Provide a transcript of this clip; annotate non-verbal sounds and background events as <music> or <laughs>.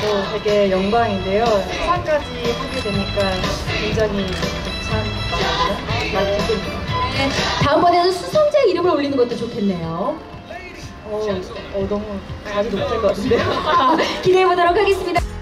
돼서 되게 영광인데요. 시상까지 하게 되니까 굉장히 참 많이 기쁩니다. 네, 다음번에는 수상자 이름을 올리는 것도 좋겠네요. 어, 어 너무 자주 높을 것 같은데요. <laughs> 기대해 보도록 하겠습니다.